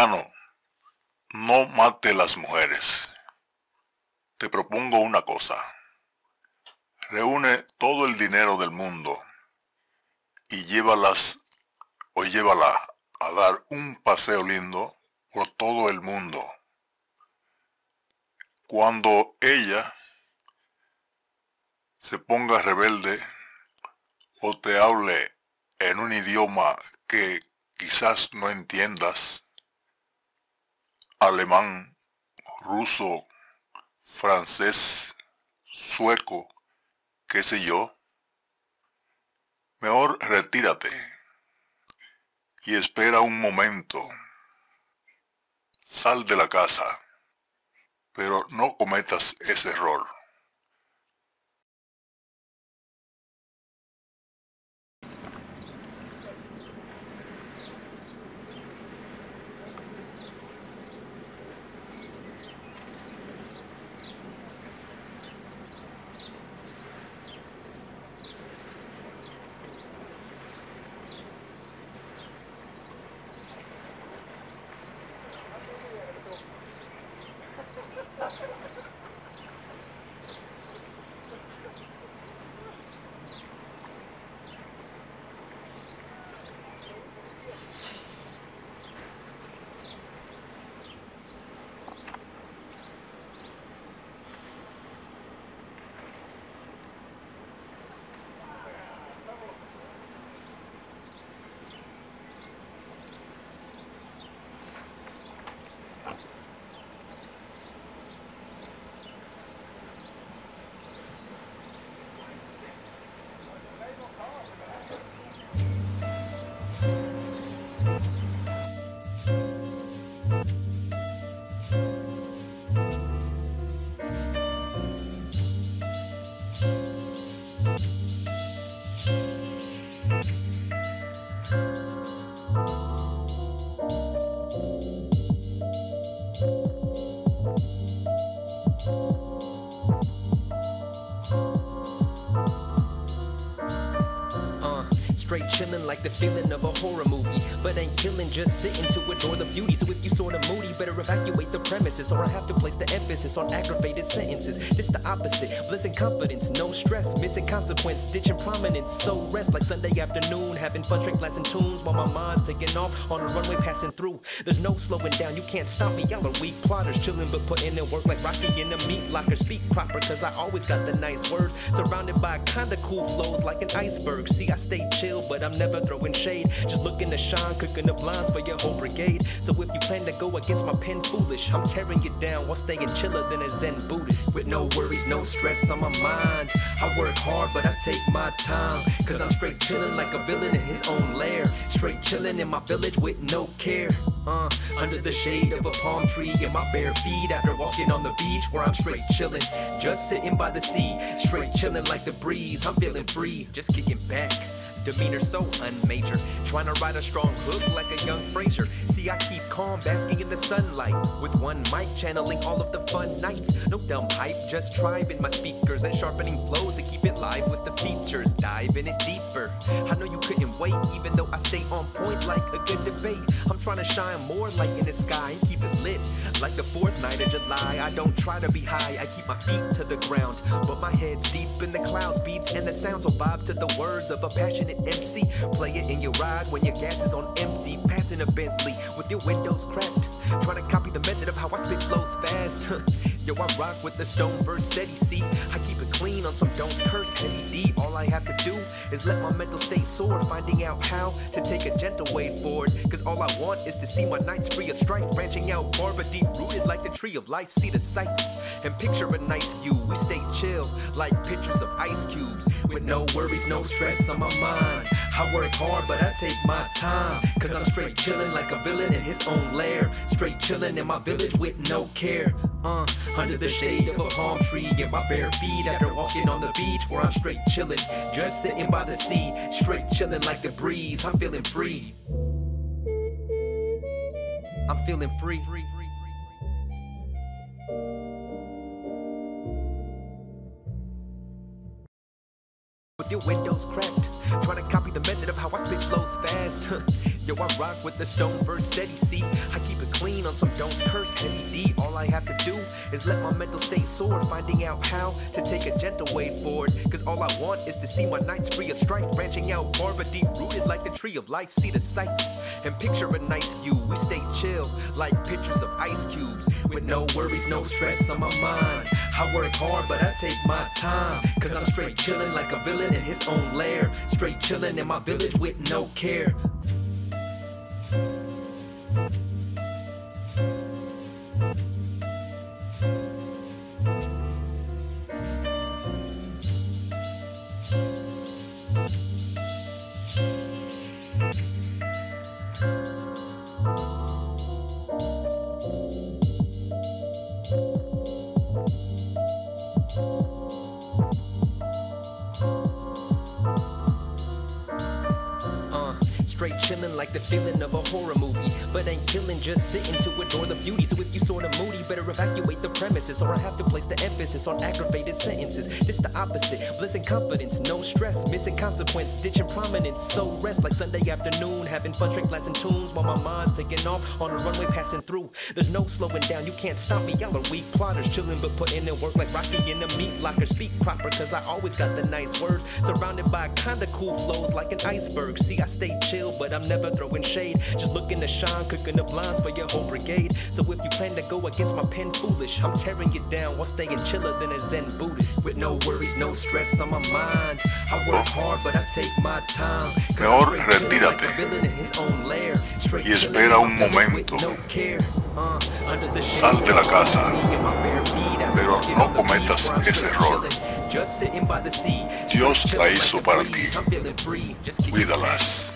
No mate las mujeres. Te propongo una cosa. Reúne todo el dinero del mundo y llévalas o llévala a dar un paseo lindo por todo el mundo. Cuando ella se ponga rebelde o te hable en un idioma que quizás no entiendas, alemán, ruso, francés, sueco, qué sé yo, mejor retírate y espera un momento. Sal de la casa, pero no cometas ese error. Straight chillin' like the feeling of a horror movie. But ain't killing, just sitting to adore the beauty. So if you sorta moody, better evacuate the premises. Or I have to place the emphasis on aggravated sentences. This the opposite. Bliss and confidence, no stress, missing consequence, ditching prominence. So rest like Sunday afternoon, having fun, straight blasting tunes while my mind's taking off on a runway passing through. There's no slowing down, you can't stop me. Y'all are weak plotters, chillin' but putting in work like Rocky in a meat locker. Speak proper, cause I always got the nice words. Surrounded by kinda cool flows like an iceberg. See, I stay chill, but I'm never throwing shade. Just looking to shine, cooking the blinds for your whole brigade. So if you plan to go against my pen foolish, I'm tearing you down while staying chiller than a Zen Buddhist. With no worries, no stress on my mind. I work hard, but I take my time. Cause I'm straight chillin' like a villain in his own lair. Straight chillin' in my village with no care. Uh, under the shade of a palm tree in my bare feet after walking on the beach where I'm straight chillin'. Just sitting by the sea, straight chillin' like the breeze. I'm feeling free, just kicking back. Demeanor so unmajor. Trying to ride a strong hook like a young Frazier. See, I keep calm, basking in the sunlight. With one mic, channeling all of the fun nights. No dumb hype, just tribe in my speakers and sharpening flows keep it live with the features. Dive in it deeper. I know you couldn't wait, even though I stay on point like a good debate. I'm trying to shine more light in the sky and keep it lit. Like the fourth night of July, I don't try to be high, I keep my feet to the ground. But my head's deep in the clouds, beats and the sounds will vibe to the words of a passionate MC. Play it in your ride when your gas is on empty. Passing a Bentley with your windows cracked. Trying to copy the method of how I spit flows fast. Yo, I rock with the stone verse steady. See, I keep it clean on some don't curse heavy D. All I have to do is let my mental stay sore, finding out how to take a gentle way forward. Cause all I want is to see my nights free of strife, branching out far but deep rooted like the tree of life. See the sights and picture a nice view. We stay chill like pictures of ice cubes. With no worries, no stress on my mind. I work hard, but I take my time. Cause I'm straight chillin' like a villain in his own lair. Straight chillin' in my village with no care. Uh, under the shade of a palm tree in my bare feet after walking on the beach where I'm straight chillin'. Just sitting by the sea, straight chillin' like the breeze. I'm feeling free. I'm feeling free. Windows cracked, trying to copy the method of how I spit flows fast. Yo, I rock with the stone verse steady, see I keep it clean on some don't curse. Heavy All I have to do is let my mental state soar. Finding out how to take a gentle way forward. Cause all I want is to see my nights free of strife. Branching out far but deep rooted like the tree of life. See the sights and picture a nice view. We stay chill like pictures of ice cubes. With no worries, no stress on my mind. I work hard but I take my time. Cause I'm straight chillin' like a villain in his own lair. Straight chillin' in my village with no care Uh, straight chillin' like the feeling of a horror movie. But ain't killin' just sitting to adore the beauty. So if you sorta moody, better evacuate the premises. Or I have to place the emphasis on aggravated sentences. This the opposite. Bliss and confidence, no stress, missing consequence, ditching prominence. So rest like Sunday afternoon, having fun, straight blasting tunes while my mind's taking off on a runway passing through. There's no slowing down, you can't stop me. Y'all are weak plotters, chillin' but putting in work like Rocky in the meat locker. Speak proper, cause I always got the nice words. Surrounded by kinda cool flows like an iceberg. See, I stay chill, but I'm never throwing shade. Just looking to shine, cooking the blinds for your whole brigade. So if you plan to go against my pen foolish, I'm tearing you down while staying chiller than a Zen Buddhist. With no worries, no stress on my mind. I work hard, but I take my time. Mejor retírate. a villain in his own lair. Straight Y espera un momento. with no care. Uh, Sal de la casa. me and my bare feet, I'm Pero no cometas beach where I'm ese error. chillin', Just sitting by the sea. Dios la hizo para ti. I'm feeling free. Just keep Cuídalas.